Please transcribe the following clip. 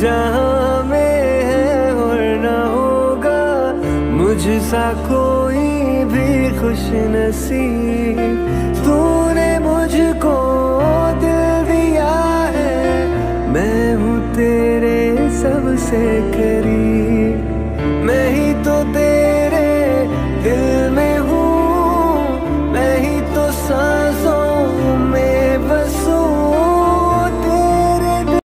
जहाँ में है और न होगा मुझसा कोई भी खुश नसीब तूने मुझको दिल दिया है, मैं हूँ तेरे सबसे करीब।